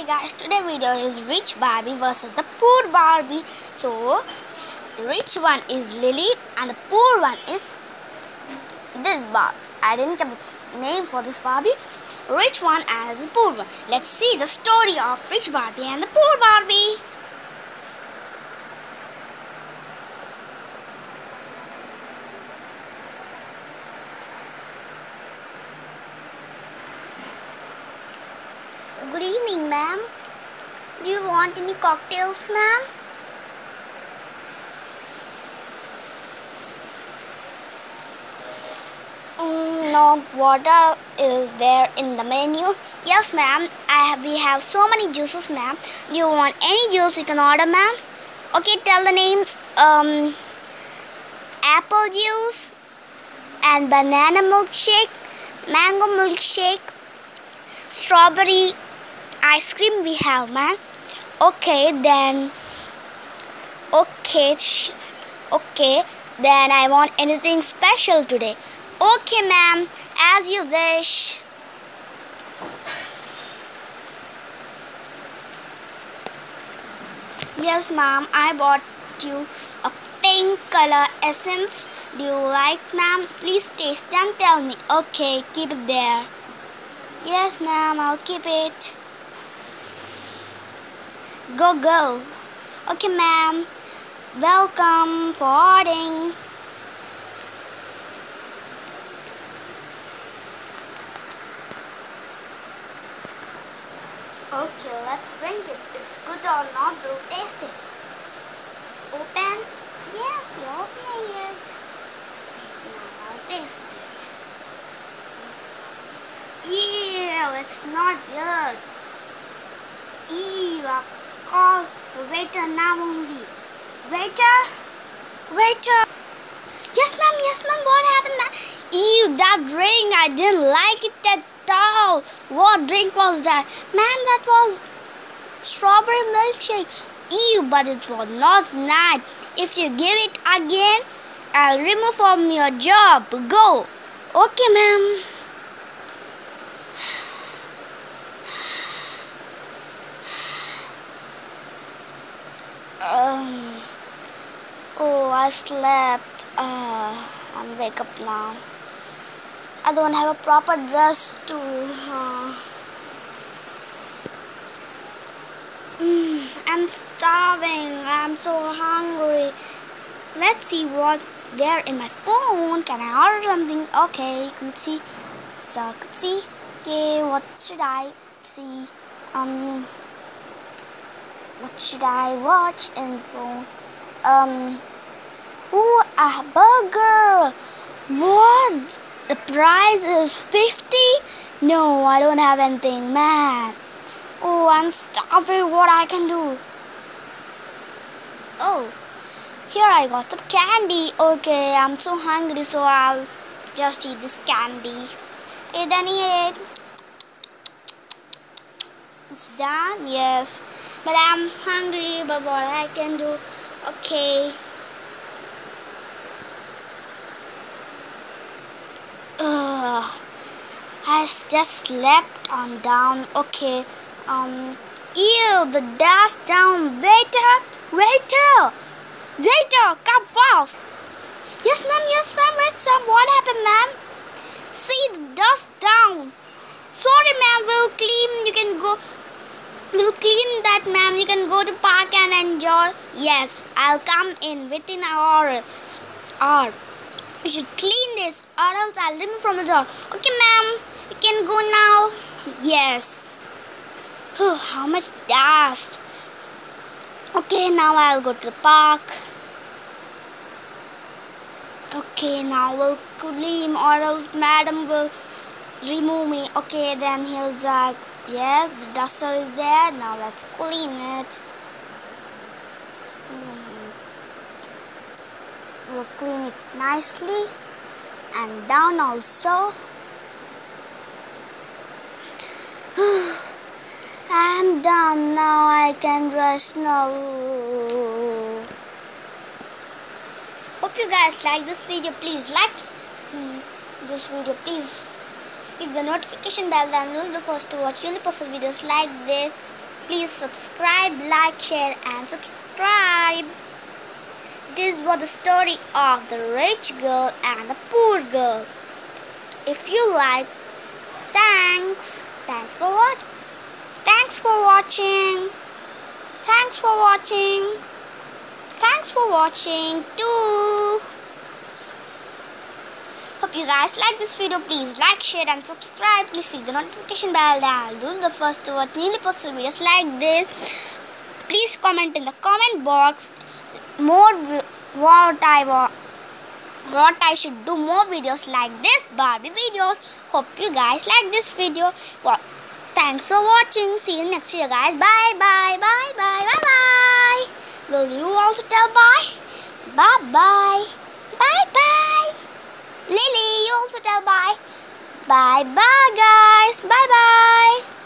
Hi guys, today video is rich Barbie versus the poor Barbie. So, rich one is Lily and the poor one is this Barbie. I didn't have a name for this Barbie. Rich one and the poor one. Let's see the story of rich Barbie and the poor Barbie. Good evening, ma'am. Do you want any cocktails, ma'am? Mm, no, water is there in the menu. Yes, ma'am. I have, we have so many juices, ma'am. Do you want any juice you can order, ma'am? Okay, tell the names. Um, apple juice and banana milkshake, mango milkshake, strawberry ice cream we have, ma'am. Okay, then. Okay, okay. Then I want anything special today. Okay, ma'am. As you wish. Yes, ma'am. I bought you a pink color essence. Do you like, ma'am? Please taste and tell me. Okay, keep it there. Yes, ma'am. I'll keep it. Go, go. Okay, ma'am. Welcome for ordering. Okay, let's drink it. It's good or not, we'll taste it. Open? Yeah, you're opening it. Now I'll taste it. Ew, it's not good. Ew, call waiter now only. Waiter? Waiter? Yes, ma'am, yes, ma'am, what happened, ma'am? Ew, that drink, I didn't like it at all. What drink was that? Ma'am, that was strawberry milkshake. Ew, but it was not nice. If you give it again, I'll remove from your job. Go. Okay, ma'am. Um, oh, I slept. Uh, I'm wake up now. I don't have a proper dress to. Uh, mm, I'm starving. I'm so hungry. Let's see what there in my phone. Can I order something? Okay, you can see. So, can see. Okay, what should I see? Um, what should I watch in phone? Um, ooh, a burger. What? The price is 50? No, I don't have anything, man. Oh, I'm starving. What I can do? Oh, here I got the candy. Okay, I'm so hungry, so I'll just eat this candy. Okay, then eat it. It's done? Yes. But I'm hungry, but what I can do? Okay. Ugh. I just slept on down. Okay. Um. Ew, the dust down. Waiter, waiter, waiter, come fast. Yes, ma'am. Yes, ma'am. Wait, some. What happened, ma'am? See the dust down. Sorry, ma'am. We'll clean. You can go. We'll clean that, ma'am. You can go to park and enjoy. Yes, I'll come in within an hour. Or you should clean this, or else I'll remove from the door. Okay, ma'am. You can go now. Yes. Oh, how much dust. Okay, now I'll go to the park. Okay, now we'll clean, or else madam will remove me. Okay, then here's the Yes, the duster is there. Now let's clean it. We'll clean it nicely and down also. I'm done now. I can rest now. Hope you guys like this video. Please like hmm, this video. Please click the notification bell and you'll be the first to watch only universal videos like this please subscribe like share and subscribe this was the story of the rich girl and the poor girl if you like thanks thanks for watching thanks for watching thanks for watching thanks for watching too Hope you guys like this video. Please like, share and subscribe. Please click the notification bell and do the first to watch newly posted videos like this. Please comment in the comment box more what I want what I should do more videos like this Barbie videos. Hope you guys like this video. Well, thanks for watching. See you next video guys. Bye bye bye bye bye bye. Will you also tell bye? Bye bye. Bye bye. Lily, you also tell bye. Bye bye guys. Bye bye.